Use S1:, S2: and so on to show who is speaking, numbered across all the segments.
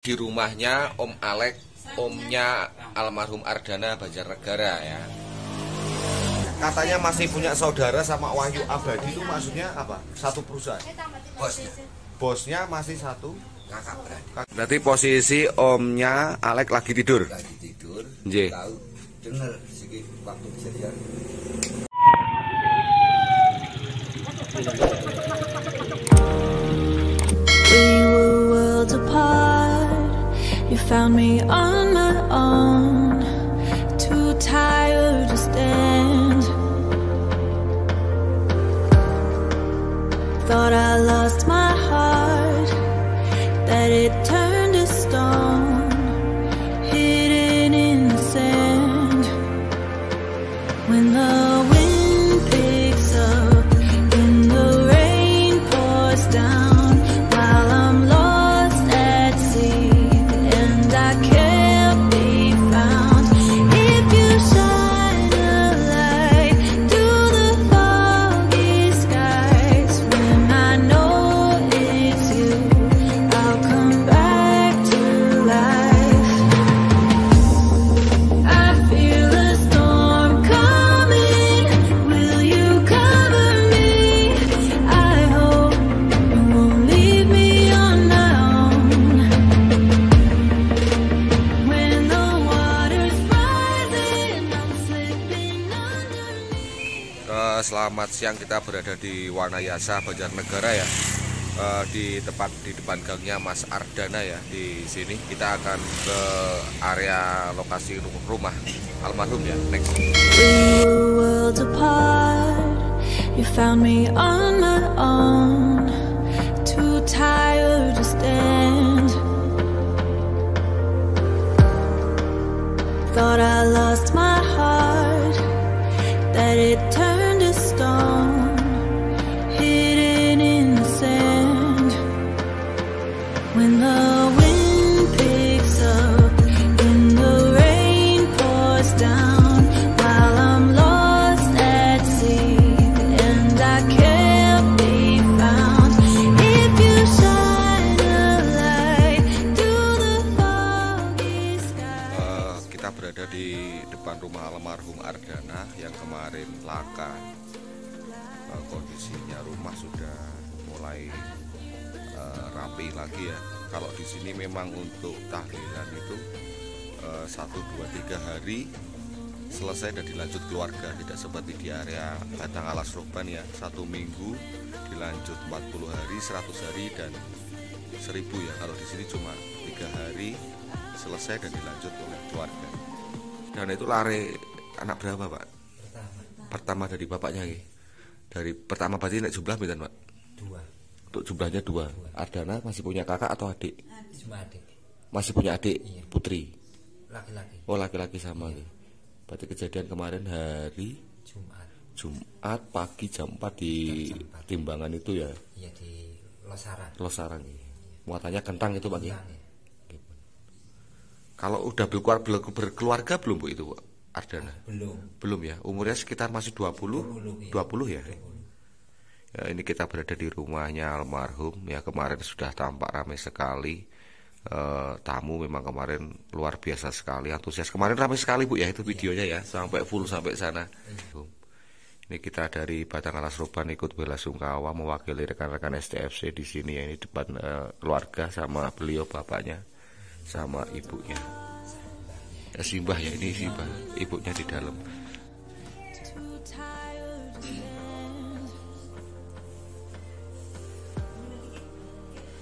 S1: di rumahnya Om Alek, omnya almarhum Ardana Banjarnegara ya. Katanya masih punya saudara sama Wahyu Abadi itu maksudnya apa? Satu perusahaan.
S2: bosnya
S1: Bosnya masih satu.
S2: kakak
S1: Berarti posisi omnya Alek lagi tidur.
S2: lagi tidur
S1: Nggih.
S2: tahu dengar sedikit waktu kejadian
S3: We were worlds apart. Found me on my own, too tired to stand. Thought I lost my heart, that it turned
S1: selamat siang. Kita berada di Wanayasa Banjarnegara ya. Eh, di tempat di depan gangnya Mas Ardana ya di sini. Kita akan ke area lokasi ru- rumah almarhum ya. Next.
S3: Thought I lost my heart,
S1: kemarin laka. Eh, kondisinya rumah sudah mulai eh, rapi lagi ya. Kalau di sini memang untuk tahlilan itu eh, satu dua tiga hari selesai dan dilanjut keluarga. Tidak seperti di area Batang Alas Roban ya. Satu minggu dilanjut 40 hari 100 hari dan 1000 ya. Kalau di sini cuma tiga hari selesai dan dilanjut oleh keluarga. Dan itu lari anak berapa pak pertama dari bapaknya ya dari pertama berarti naik jumlah pinten pak
S2: dua.
S1: Untuk jumlahnya dua. Ardana masih punya kakak atau adik?
S2: Cuma adik.
S1: Masih punya adik
S2: Iya.
S1: putri?
S2: Laki-laki.
S1: Oh laki-laki sama ya. berarti kejadian kemarin hari
S2: Jumat.
S1: Jumat pagi jam 4 di
S2: Jam 4.
S1: timbangan itu ya?
S2: Iya di Losaran.
S1: Losaran. Ya. muatannya kentang itu pak ya?
S2: Kentang, ya.
S1: kalau udah berkeluarga, berkeluarga belum bu itu Bu? Ardana?
S2: Belum.
S1: Belum ya? Umurnya sekitar masih 20
S2: 20,
S1: 20
S2: iya.
S1: ya? Ya, ini kita berada di rumahnya almarhum. Ya kemarin sudah tampak ramai sekali. Eh, tamu memang kemarin luar biasa sekali antusias. Kemarin ramai sekali bu ya itu videonya ya sampai full sampai sana. Ini kita dari Batang Alas Roban ikut bela sungkawa mewakili rekan-rekan STFC di sini. Ya ini depan eh, keluarga sama beliau bapaknya sama ibunya ya, Simbah ya ini Simbah ibunya di dalam
S3: Too tired to stand.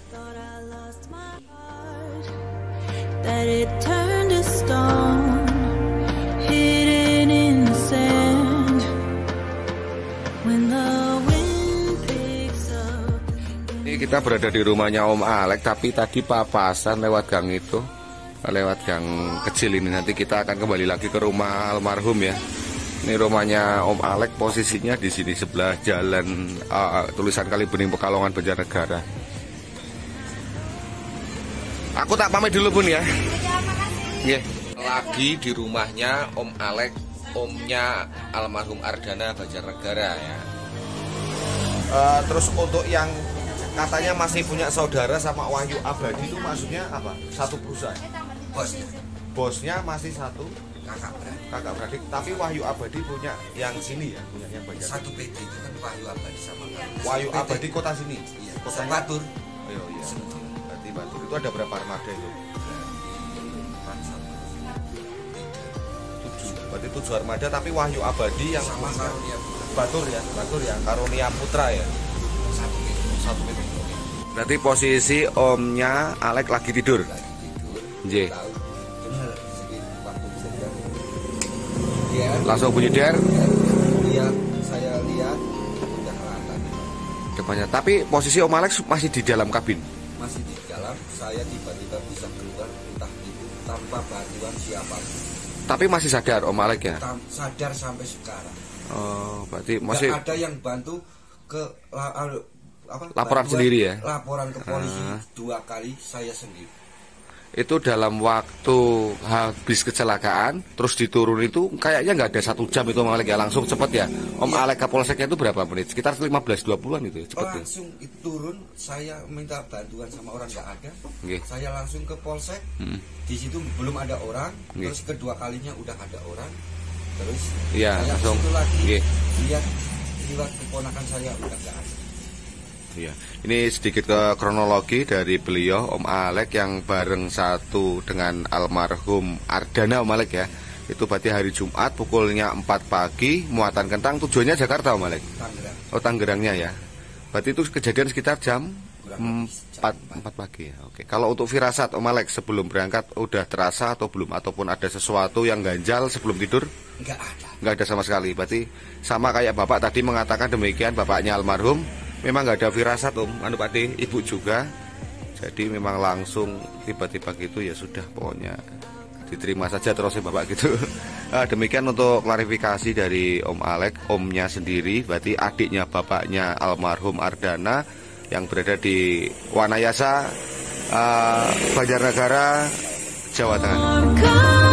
S3: Thought I lost my heart, that it turned to stone, hidden in the sand. When the wind picks up.
S1: Ini kita berada di rumahnya Om Alek, tapi tadi papasan lewat gang itu, lewat gang kecil ini. Nanti kita akan kembali lagi ke rumah almarhum ya. Ini rumahnya Om Alek, posisinya di sini sebelah jalan ah, tulisan Kali Bening Pekalongan Banjarnegara. Aku tak pamit dulu pun ya. Iya. Lagi di rumahnya Om Alek, omnya almarhum Ardana Banjarnegara ya. Eh, terus untuk yang katanya masih punya saudara sama Wahyu Abadi itu maksudnya apa? Satu perusahaan.
S2: Bosnya
S1: Bosnya masih satu
S2: kakak beradik
S1: kakak beradik, tapi Wahyu Abadi punya yang sini ya, punya yang banyak.
S2: satu PT itu kan Wahyu Abadi sama kakak.
S1: Wahyu
S2: Satu PT.
S1: Abadi kota sini.
S2: iya
S1: Kotanya-
S2: Sepatur
S1: Oh iya.
S2: Sentul.
S1: Berarti Batur itu ada berapa armada itu? Tujuh. Berarti tujuh armada tapi Wahyu Abadi yang
S2: sama Karunia
S1: Batur ya, Batur ya, Karunia Putra ya.
S2: satu PT
S1: Satu PT. Berarti posisi omnya Alek lagi tidur.
S2: lagi tidur
S1: Nggih. Langsung bunyi der
S2: dia saya lihat udah rata
S1: depannya. Tapi posisi Om Alex masih di dalam kabin.
S2: masih di dalam saya tiba-tiba bisa keluar entah itu tanpa bantuan siapa pun
S1: Tapi masih sadar Om Alex ya.
S2: Tam- sadar sampai sekarang
S1: Oh, berarti masih
S2: ada yang bantu ke la- al- apa,
S1: Laporan
S2: bantuan-
S1: sendiri ya?
S2: laporan ke polisi
S1: Ah.
S2: dua kali saya sendiri
S1: itu dalam waktu habis kecelakaan terus diturun itu kayaknya nggak ada satu jam itu Om Alek ya langsung cepet ya Om
S2: Iya.
S1: Alek Kapolseknya itu berapa menit sekitar 15-20an itu ya, cepet ya
S2: langsung itu turun saya minta bantuan sama orang nggak ada
S1: Nggih.
S2: saya langsung ke polsek
S1: Hmm.
S2: di situ belum ada orang
S1: Nggih.
S2: terus kedua kalinya udah ada orang terus
S1: Iya,
S2: saya
S1: langsung.
S2: lagi
S1: Nggih.
S2: lihat lihat keponakan saya udah nggak ada
S1: Iya. Ini sedikit ke kronologi dari beliau Om Alek yang bareng satu dengan almarhum Ardana Om Alek ya. Itu berarti hari Jumat pukulnya 4 pagi muatan kentang tujuannya Jakarta Om Alek.
S2: Tangerang
S1: Oh Tangerangnya ya. Berarti itu kejadian sekitar jam 4, 4 pagi ya. Oke. Kalau untuk firasat Om Alek sebelum berangkat udah terasa atau belum ataupun ada sesuatu yang ganjal sebelum tidur?
S2: nggak ada
S1: nggak ada sama sekali. Berarti sama kayak bapak tadi mengatakan demikian bapaknya almarhum memang nggak ada firasat om. Anu Pak ibu juga. Jadi memang langsung tiba-tiba gitu ya sudah pokoknya diterima saja terus ya bapak gitu. Ah, demikian untuk klarifikasi dari Om Alek, omnya sendiri, berarti adiknya bapaknya almarhum Ardana yang berada di Wanayasa, ah, Banjarnegara, Jawa Tengah.